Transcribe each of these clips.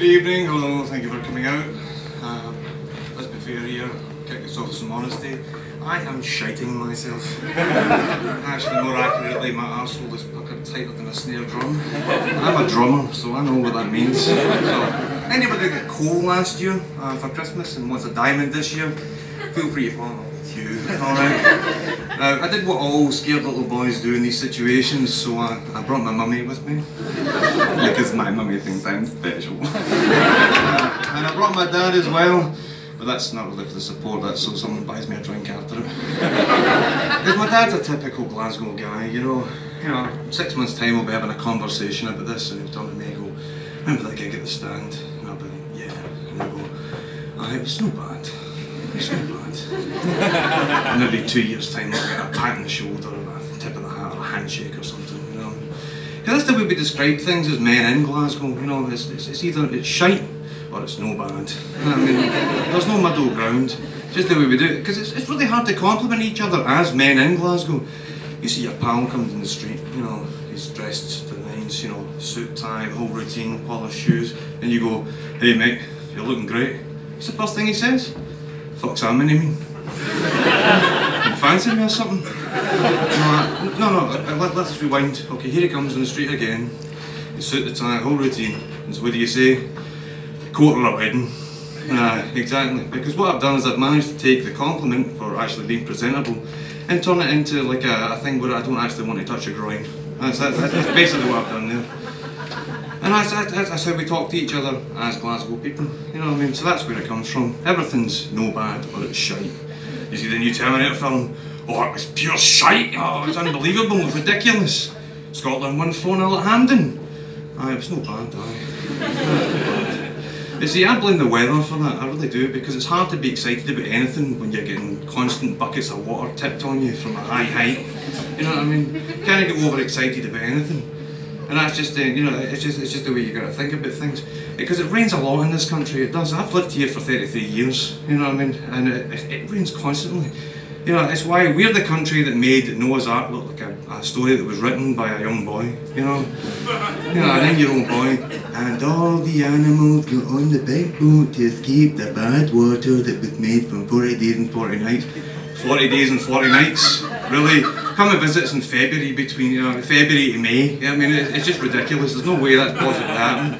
good evening. Hello, thank you for coming out. Um, let's be fair here, kick this off with some honesty. I am shiting myself. Actually, more accurately, my arsehole is puckered tighter than a snare drum. I'm a drummer, so I know what that means. So, anybody that got coal last year uh, for Christmas and wants a diamond this year, feel free to follow you. Alright. Uh, I did what all scared little boys do in these situations, so I, I brought my mummy with me. Because my mummy thinks I'm special. And I brought my dad as well. But that's not really for the support, that's so someone buys me a drink after it. Because my dad's a typical Glasgow guy, you know. You know, six months' time we'll be having a conversation about this, and he'll turn to me and go, Remember that gig at the stand? And I'll be like, Yeah. And he'll go, Aye, it was no bad. It's no bad. and maybe two years' time, I'll get a pat on the shoulder, or a tip of the hat, or a handshake or something, you know. That's the way we describe things as men in Glasgow, you know. It's, it's, it's either it's shite or it's no bad. I mean, there's no middle ground. Just the way we do it. Because it's, it's really hard to compliment each other as men in Glasgow. You see your pal comes in the street, you know, he's dressed to the nines, you know, suit, tie, whole routine, polished shoes, and you go, hey mate, you're looking great. What's the first thing he says? Fuck's that mean, fancy me or something? No, no, no, let, us rewind. Okay, here he comes on the street again. His suit, the tie, whole routine. And so what do you say? quarter of a wedding. Uh, exactly. Because what I've done is I've managed to take the compliment for actually being presentable and turn it into like a, a thing where I don't actually want to touch a groin. That's, that's, that's basically what I've done there. And that's, that's, that's how we talk to each other as Glasgow people. You know what I mean? So that's where it comes from. Everything's no bad or it's shite. You see the new Terminator film? Oh, it was pure shite. Oh, it was unbelievable. It was ridiculous. Scotland won 4 0 at Hampden. Aye, it was no bad, aye. You see, I blame the weather for that, I really do, because it's hard to be excited about anything when you're getting constant buckets of water tipped on you from a high height. You know what I mean? Can't get overexcited about anything. And that's just, uh, you know, it's just, it's just the way you got to think about things. Because it rains a lot in this country, it does. I've lived here for 33 years, you know what I mean? And it, it, rains constantly. You know, it's why we're the country that made Noah's Ark look like a, a story that was written by a young boy, you know? You know, an nine-year-old boy. And all the animals got on the big boat to escape the bad water that was made from 40 days and 40 nights. 40 days and 40 nights? Really? Come and visit us in February between, you know, February to May. I mean, it, it's just ridiculous. There's no way that's possible to happen.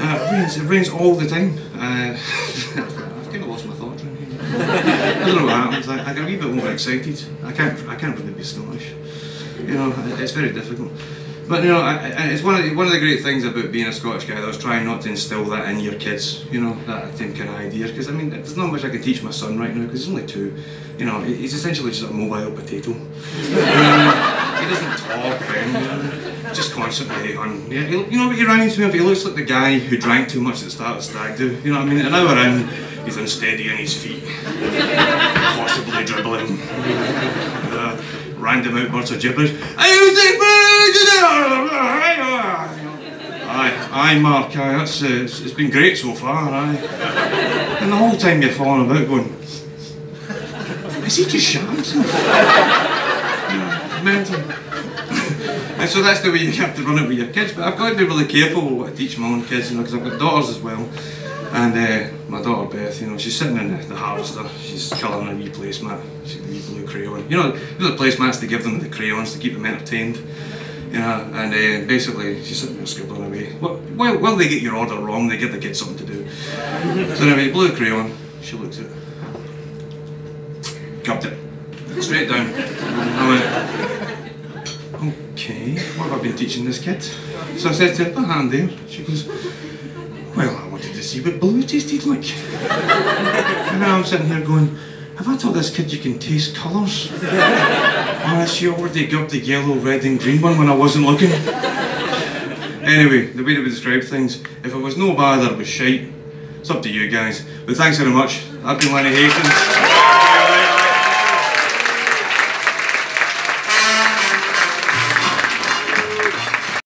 Uh, it rains, it rains all the time. Uh, I've kind of lost my thoughts. I don't know what happens. I, I get a wee bit overexcited. I can't. I can't really be Scottish. You know, it's very difficult. But you know, I, I, it's one of the, one of the great things about being a Scottish guy. That I was trying not to instill that in your kids. You know, that same kind of idea. Because I mean, there's not much I can teach my son right now. Because he's only two. You know, he's essentially just a mobile potato. he doesn't talk. And, just constantly on. Yeah, you know what he reminds me of? He looks like the guy who drank too much at the start of Stag Do. You know what I mean? An hour in, he's unsteady on his feet, possibly dribbling. Uh, random outbursts of gibberish. Aye, aye, Mark, aye, that's, uh, it's, it's been great so far, aye. And the whole time you're falling about going, is he just shams Mental. and so that's the way you have to run it with your kids. But I've got to be really careful with what I teach my own kids, you know, because I've got daughters as well. And uh, my daughter Beth, you know, she's sitting in the, the harvester, she's colouring a wee placemat, she's a blue crayon. You know, you the placemats they give them the crayons to keep them entertained. Know, and uh, basically she's sitting there scribbling away. Well, while they get your order wrong, they give the kids something to do. so anyway, blue crayon, she looks at it. Cupped it. Straight down. I went, okay, what have I been teaching this kid? So I said to her, the hand there. She goes, well, I wanted to see what blue tasted like. and now I'm sitting here going, have I told this kid you can taste colours? oh, she already got the yellow, red and green one when I wasn't looking. anyway, the way that we describe things, if it was no bad or it was shite, it's up to you guys. But thanks very much. I've been Lenny Hastings.